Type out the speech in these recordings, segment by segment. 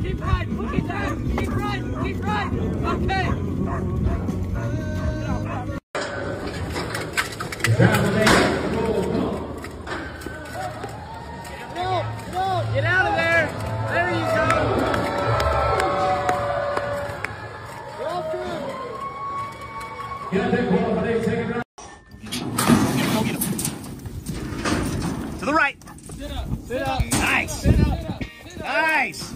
Keep riding. Keep riding. Keep riding. Keep riding. Okay. Get out of there. There you go. Get him. To the right. Sit up. Nice. Sit up. Sit up. Nice.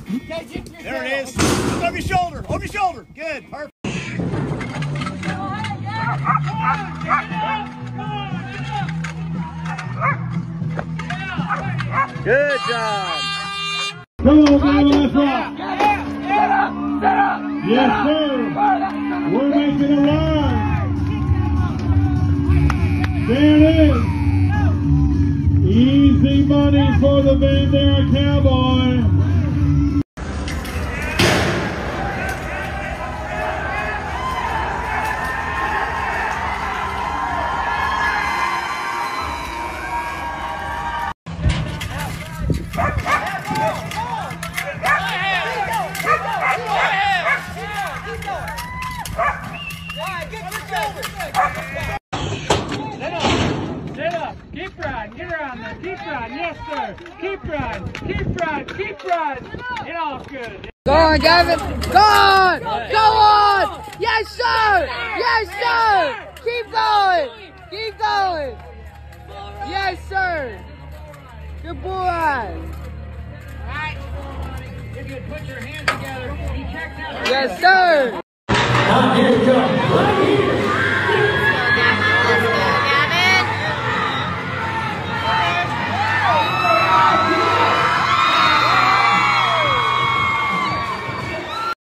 There it is. Look over your shoulder. Over your shoulder. Good. Perfect. Good job. On, baby, let's rock. Get up. Get up. Sit up. Yes, sir. We're making a run. There it is. Easy money for the Bandera Cowboy. Sit around. Keep riding. Yes, sir. Keep riding. Keep riding. Keep riding. Get off good. Go on, Gavan. Go on. Go on. Yes, sir. Yes, sir. Keep going. Keep going. Yes, sir. Good boy. If you put your hands together, he checks out. Yes, sir. Now here it comes. Right here.